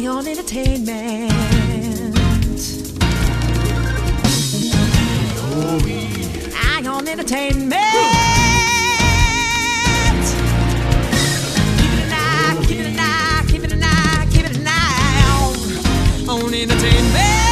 Zion Entertainment. Eye on Entertainment. Keep it an eye, keep it an eye, keep it an eye, keep it an eye on, on entertainment.